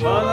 Hallelujah.